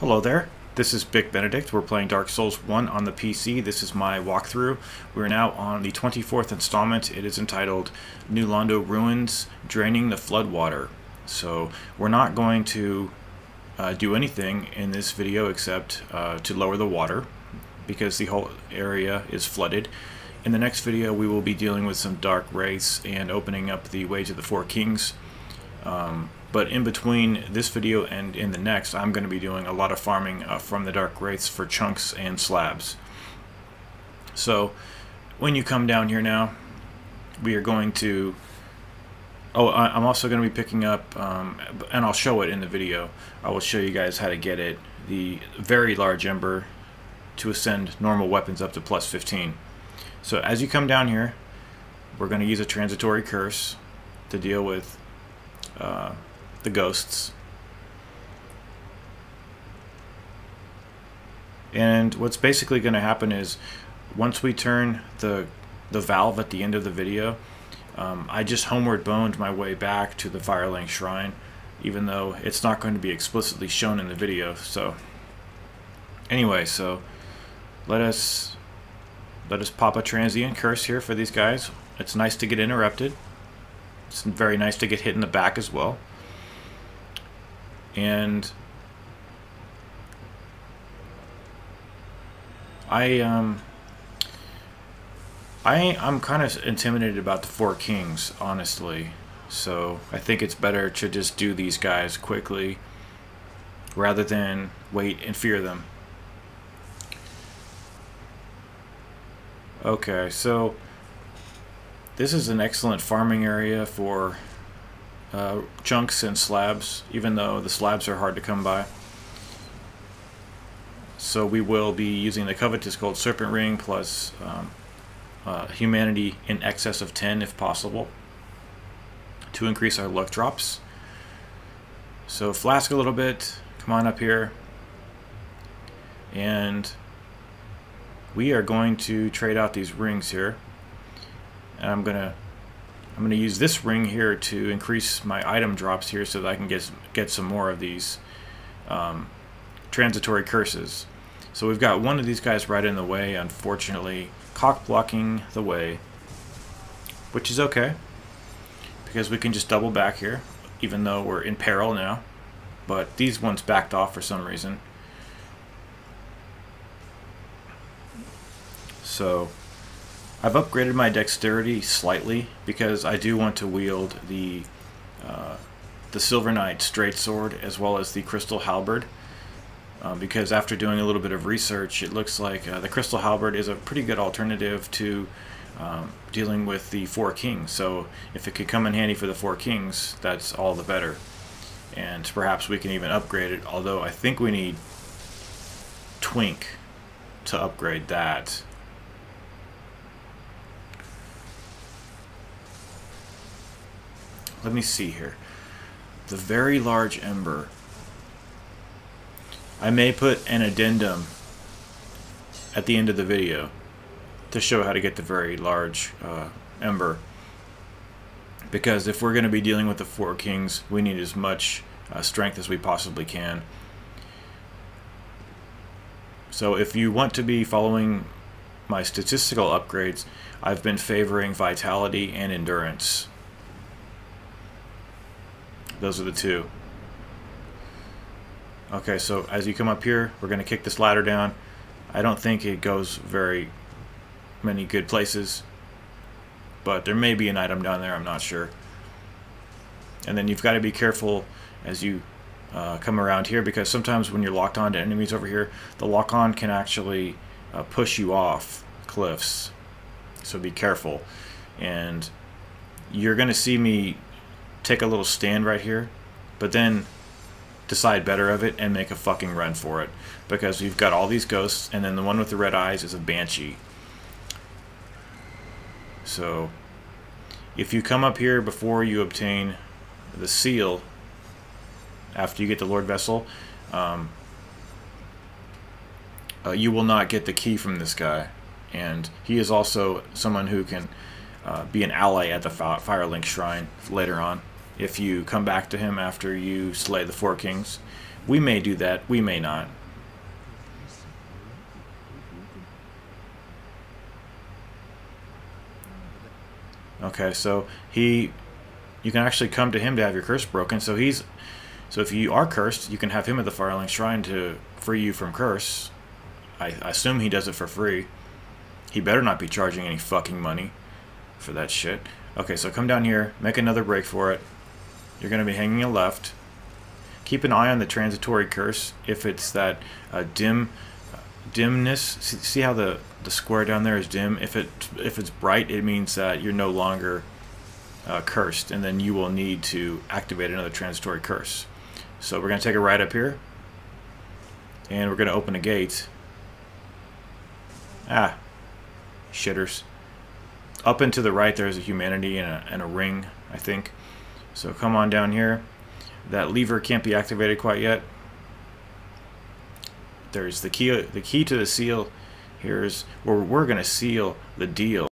Hello there, this is Bick Benedict. We're playing Dark Souls 1 on the PC. This is my walkthrough. We're now on the 24th installment. It is entitled New Londo Ruins Draining the Floodwater. So we're not going to uh, do anything in this video except uh, to lower the water because the whole area is flooded. In the next video we will be dealing with some dark wraiths and opening up the way to the Four Kings. Um, but in between this video and in the next, I'm going to be doing a lot of farming uh, from the Dark Wraiths for chunks and slabs. So when you come down here now, we are going to... Oh, I'm also going to be picking up, um, and I'll show it in the video. I will show you guys how to get it. The very large ember to ascend normal weapons up to plus 15. So as you come down here, we're going to use a transitory curse to deal with uh, the ghosts. And what's basically going to happen is once we turn the the valve at the end of the video, um, I just homeward boned my way back to the Firelink Shrine, even though it's not going to be explicitly shown in the video. So anyway, so let us let us pop a transient curse here for these guys. It's nice to get interrupted. It's very nice to get hit in the back as well and I um I I'm kind of intimidated about the four kings honestly. So I think it's better to just do these guys quickly rather than wait and fear them. Okay so this is an excellent farming area for uh, chunks and slabs, even though the slabs are hard to come by. So we will be using the Covetous Gold Serpent Ring plus um, uh, Humanity in excess of 10 if possible to increase our luck drops. So flask a little bit, come on up here, and we are going to trade out these rings here. And I'm going to I'm going to use this ring here to increase my item drops here so that I can get, get some more of these um, transitory curses. So we've got one of these guys right in the way, unfortunately, cock blocking the way, which is okay, because we can just double back here, even though we're in peril now. But these ones backed off for some reason. So I've upgraded my dexterity slightly because I do want to wield the uh, the Silver Knight straight sword as well as the Crystal Halberd. Uh, because after doing a little bit of research, it looks like uh, the Crystal Halberd is a pretty good alternative to um, dealing with the Four Kings. So if it could come in handy for the Four Kings, that's all the better. And perhaps we can even upgrade it, although I think we need Twink to upgrade that. Let me see here. The very large ember. I may put an addendum at the end of the video to show how to get the very large uh, ember. Because if we're going to be dealing with the Four Kings, we need as much uh, strength as we possibly can. So if you want to be following my statistical upgrades, I've been favoring vitality and endurance. Those are the two. Okay, so as you come up here, we're going to kick this ladder down. I don't think it goes very many good places, but there may be an item down there, I'm not sure. And then you've got to be careful as you uh, come around here because sometimes when you're locked on to enemies over here, the lock-on can actually uh, push you off cliffs. So be careful. And you're going to see me take a little stand right here, but then decide better of it and make a fucking run for it. Because we've got all these ghosts, and then the one with the red eyes is a banshee. So, if you come up here before you obtain the seal, after you get the Lord Vessel, um, uh, you will not get the key from this guy. And he is also someone who can uh, be an ally at the Firelink Shrine later on if you come back to him after you slay the Four Kings. We may do that. We may not. Okay, so he, you can actually come to him to have your curse broken. So he's, so if you are cursed, you can have him at the Firelink Shrine to free you from curse. I, I assume he does it for free. He better not be charging any fucking money for that shit. Okay, so come down here, make another break for it. You're going to be hanging a left. Keep an eye on the transitory curse. If it's that uh, dim dimness, see, see, how the, the square down there is dim? If it if it's bright, it means that you're no longer uh, cursed, and then you will need to activate another transitory curse. So we're going to take a right up here, and we're going to open a gate. Ah, shitters. Up and to the right, there's a humanity and a, and a ring, I think. So come on down here. That lever can't be activated quite yet. There's the key, the key to the seal. Here's where we're going to seal the deal.